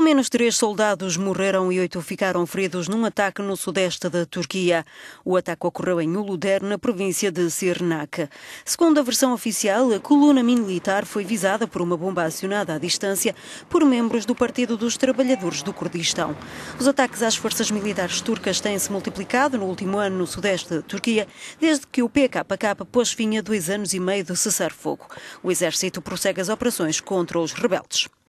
Pelo menos três soldados morreram e oito ficaram feridos num ataque no sudeste da Turquia. O ataque ocorreu em Uluder, na província de Sirnak. Segundo a versão oficial, a coluna militar foi visada por uma bomba acionada à distância por membros do Partido dos Trabalhadores do Kurdistão. Os ataques às forças militares turcas têm-se multiplicado no último ano no sudeste da Turquia, desde que o PKK pôs fim a dois anos e meio de cessar-fogo. O exército prossegue as operações contra os rebeldes.